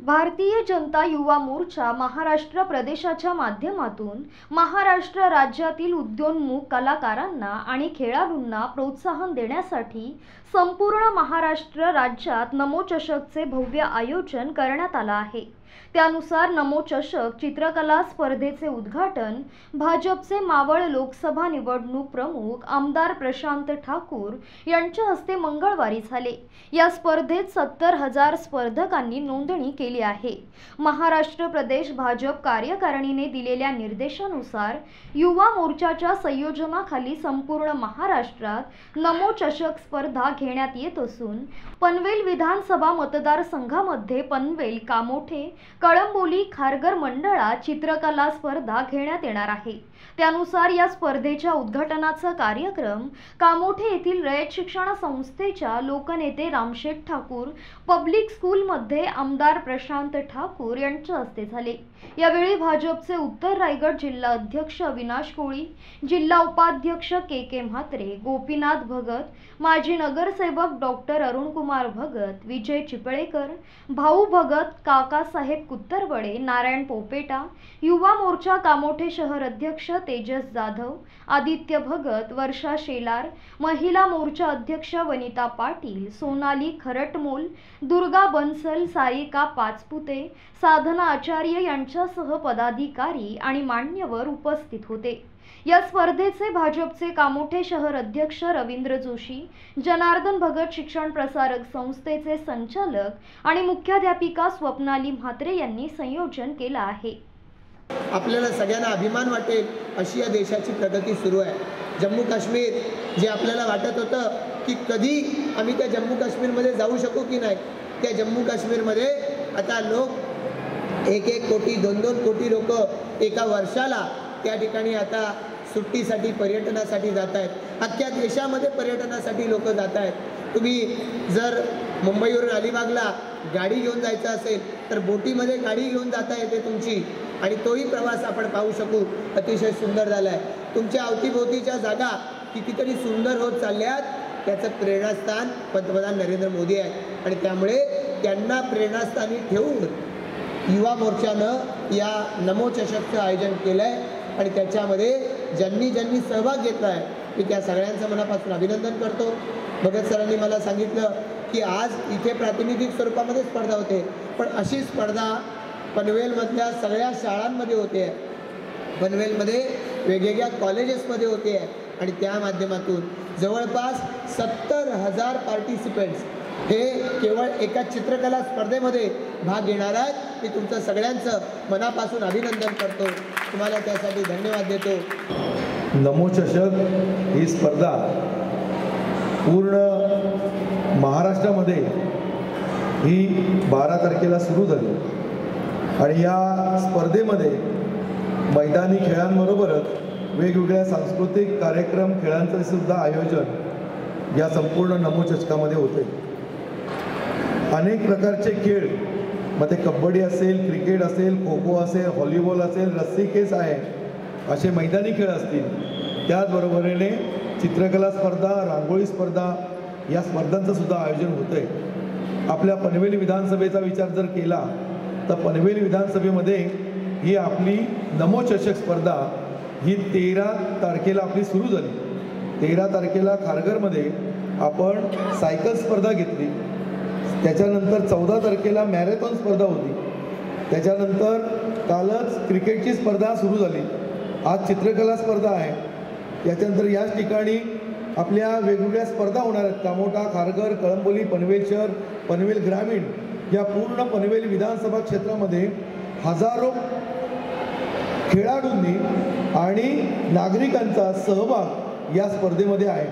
भारतीय जनता युवा मोर्चा महाराष्ट्र प्रदेशाच्या माध्यमातून महाराष्ट्र राज्यातील उद्योन्मुख कलाकारांना आणि खेळाडूंना प्रोत्साहन देण्यासाठी संपूर्ण महाराष्ट्र राज्यात नमोचषकचे भव्य आयोजन करण्यात आलं आहे. त्यानुसार नमो चषक चित्रकला स्पर्धेचे उद्घाटन भाजपचे मावळ लोकसभा निवडणूक प्रमुख आमदार प्रशांत ठाकूर यांच्या हस्ते मंगळवारी झाले. या स्पर्धेत सत्तर हजार स्पर्धकांनी नोंदणी केली आहे. महाराष्ट्र प्रदेश भाजप कार्यकारिणीने दिलेल्या निर्देशानुसार युवा मोर्चाच्या संयोजनाखाली संपूर्ण महाराष्ट्रात नमो चषक स्पर्धा घेण्यात येत असून पनवेल विधानसभा मतदारसंघामध्ये पनवेल कामोठे कळंबोली खारघर मंडळात चित्रकला स्पर्धा घेण्यात येणार आहे. त्यानुसार या स्पर्धेच्या उद्घाटनाचा कार्यक्रम कामोठे येथील रयत शिक्षण संस्थेच्या लोकनेते रामशेठ ठाकूर पब्लिक स्कूलमध्ये आमदार प्रशांत ठाकूर यांच्या हस्ते झाले. यावेळी भाजपचे उत्तर रायगड जिल्हा अध्यक्ष अविनाश कोळी जिल्हा उपाध्यक्ष के के म्हात्रे गोपीनाथ भगत माजी नगरसेवक डॉक्टर अरुणकुमार भगत विजय चिपळेकर भाऊ भगत काकासाहेब कुत्तरवडे नारायण पोपेटा युवा मोर्चा कामोठे शहर अध्यक्ष तेजस जाधव आदित्य भगत वर्षा शेलार महिला मोर्चा अध्यक्ष वनिता पाटील सोनाली खरटमोल दुर्गा बन्सल सारिका पाचपुते साधना आचार्य यांच्यासह पदाधिकारी आणि मान्यवर उपस्थित होते. या स्पर्धेचे भाजपचे कामोठे शहर अध्यक्ष रवींद्र जोशी जनार्दन भगत शिक्षण प्रसारक संस्थेचे संचालक आणि मुख्याध्यापिका स्वप्नाली म्हात्रे यांनी संयोजन केलं आहे. आपल्याला सगळ्यांना अभिमान वाटेल अशी या देशाची प्रगती सुरू आहे. जम्मू काश्मीर जे आपल्याला वाटत होतं की कधी आम्ही त्या जम्मू काश्मीरमध्ये जाऊ शकू की नाही त्या जम्मू काश्मीरमध्ये आता लोक एक एक कोटी दोन दोन कोटी लोक एका वर्षाला त्या ठिकाणी आता सुट्टीसाठी पर्यटनासाठी जात आहेत अख्ख्या देशामध्ये पर्यटनासाठी लोक जात आहेत तुम्ही जर मुंबईवरून अलिबागला गाडी घेऊन जायचं असेल तर बोटीमध्ये गाडी घेऊन जाता येते तुमची. आणि तोही प्रवास आपण पाहू शकू. अतिशय सुंदर झाला आहे तुमच्या अवतीभोवतीच्या जागा कितीतरी सुंदर होत चालल्यात. त्याचं प्रेरणास्थान पंतप्रधान नरेंद्र मोदी आहे. आणि त्यामुळे त्यांना प्रेरणास्थानी ठेवून युवा मोर्चानं या नमो चषकचं आयोजन केलं आहे आणि त्याच्यामध्ये ज्यांनी ज्यांनी सहभाग घेतला आहे मी त्या सगळ्यांचं मनापासून अभिनंदन करतो. भगत सरांनी मला सांगितलं की आज इथे प्रातिनिधिक स्वरूपामध्ये स्पर्धा होते पण अशी स्पर्धा पनवेलमधल्या सगळ्या शाळांमध्ये होते. आहे पनवेलमध्ये वेगवेगळ्या कॉलेजेसमध्ये होते. आहे आणि त्या माध्यमातून जवळपास सत्तर हजार पार्टिसिपेंट्स हे केवळ एका चित्रकला स्पर्धेमध्ये भाग घेणार आहेत. मी तुमचं सगळ्यांचं मनापासून अभिनंदन करतो. तुम्हाला त्यासाठी धन्यवाद देतो. नमोचषक ही स्पर्धा पूर्ण महाराष्ट्रामध्ये ही बारा तारखेला सुरू झाली. आणि या स्पर्धेमध्ये मैदानी खेळांबरोबरच वेगवेगळ्या सांस्कृतिक कार्यक्रम खेळांचं सुद्धा आयोजन या संपूर्ण नमोचषकामध्ये होते. अनेक प्रकारचे खेळ. मग ते कबड्डी असेल क्रिकेट असेल खो खो असेल व्हॉलीबॉल असेल रस्सी केस आहे. असे मैदानी खेळ असतील. त्याचबरोबरीने चित्रकला स्पर्धा रांगोळी स्पर्धा या स्पर्धांचं सुद्धा आयोजन होतं आहे आपल्या पनवेल विधानसभेचा विचार जर केला तर पनवेल विधानसभेमध्ये ही आपली नमोचषक स्पर्धा ही तेरा तारखेला आपली सुरू झाली. तेरा तारखेला खारघरमध्ये आपण सायकल स्पर्धा घेतली. त्याच्यानंतर चौदा तारखेला मॅरेथॉन स्पर्धा होती. त्याच्यानंतर कालच क्रिकेटची स्पर्धा सुरू झाली. आज चित्रकला स्पर्धा आहे. याच्यानंतर याच ठिकाणी आपल्या वेगवेगळ्या स्पर्धा होणार आहेत. कामोटा खारघर कळंबोली पनवेल शहर पनवेल ग्रामीण या पूर्ण पनवेल विधानसभा क्षेत्रामध्ये हजारो खेळाडूंनी आणि नागरिकांचा सहभाग या स्पर्धेमध्ये आहे.